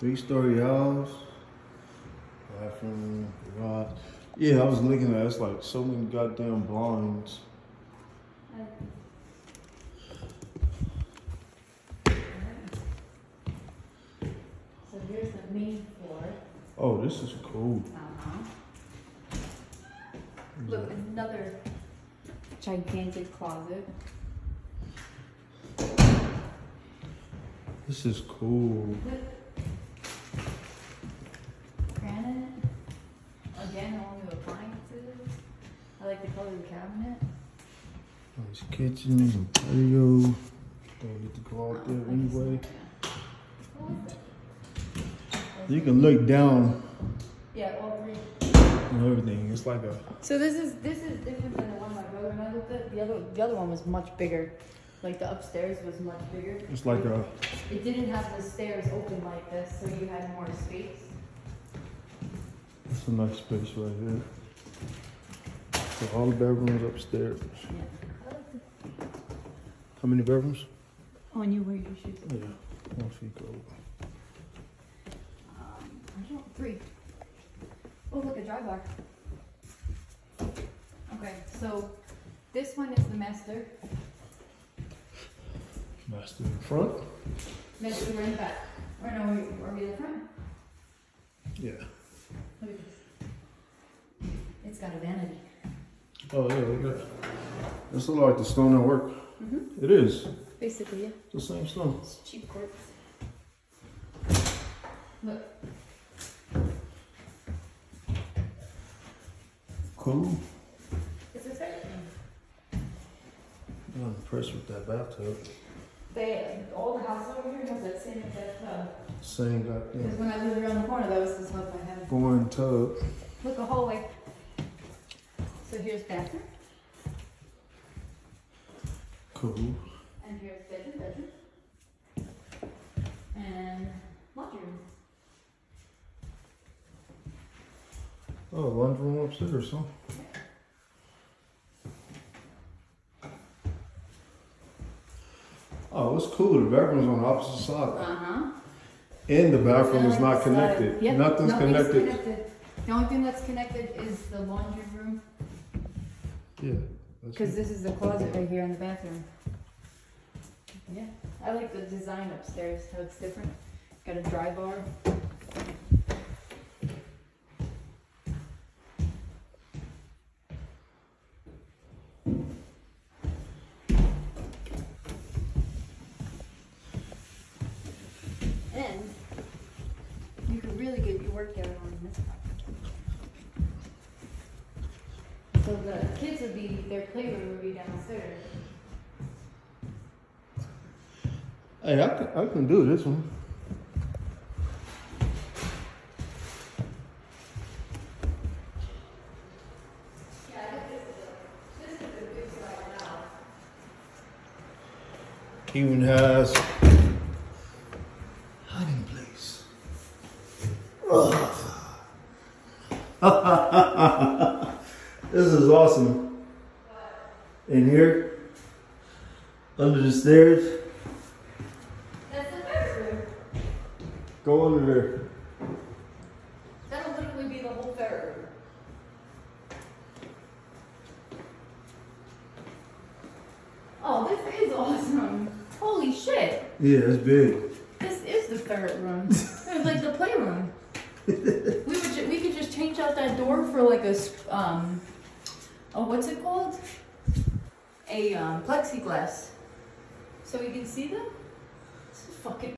Three story house. Bathroom, garage. Yeah, I was looking at it, it's like so many goddamn blinds. So here's the main floor. Oh, this is cool. Uh-huh. Look, another gigantic closet. This is cool. Again, all new appliances. I like the color of the cabinet. Oh, nice kitchen and patio. Don't get to go out there oh, anyway. You can look down Yeah, all three. on everything. It's like a So this is this is different than the one my brother and I looked at. The other the other one was much bigger. Like the upstairs was much bigger. it's like a It didn't have the stairs open like this, so you had more space. it's a nice space right here. So all the bedrooms upstairs. Yeah. How many bedrooms? On you where you should. Yeah, one feet go. Um, I don't three. Oh, look a dry bar. Okay, so this one is the master. Master in front. Master in back. Or no, are we, are we in the front? Yeah. Look at this. It's got a vanity. Oh yeah, look at that. This look like the stone at work. Mm-hmm. It is. Basically, yeah. It's the same stone. It's cheap quartz. Look, Cool. it's a second room. I'm impressed with that bathtub. They, all the houses over here have that same bathtub. Same goddamn Because when I lived around the corner, that was the tub I had. boring tub. Look, a hallway. So here's bathroom, Cool. and here's bedroom, bedroom. And laundry room. Oh, laundry room upstairs, huh? Oh, it's cool. The bathroom's on the opposite side. Uh-huh. And the bathroom is not connected. Yep, Nothing's connected. connected. The only thing that's connected is the laundry room, Yeah. that's because it. this is the closet right here in the bathroom. Yeah, I like the design upstairs, how it's different. Got a dry bar. And you could really get your workout on this. So the kids would be, their playroom would be downstairs. Hey, I can, I can do this one. Even has this is awesome. In here, under the stairs. That's the ferret room. Go under there. That'll literally be the whole ferret room. Oh, this is awesome. Holy shit. Yeah, it's big. This is the ferret room. It's like the playroom. we would we could just change out that door for like a um oh what's it called? A um, plexiglass. So we can see them. Is fucking